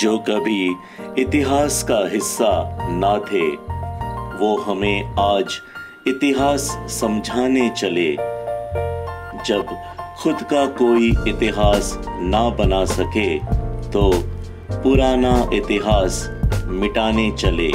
जो कभी इतिहास का हिस्सा ना थे, वो हमें आज इतिहास समझाने चले। जब खुद का कोई इतिहास ना बना सके तो पुराना इतिहास मिटाने चले।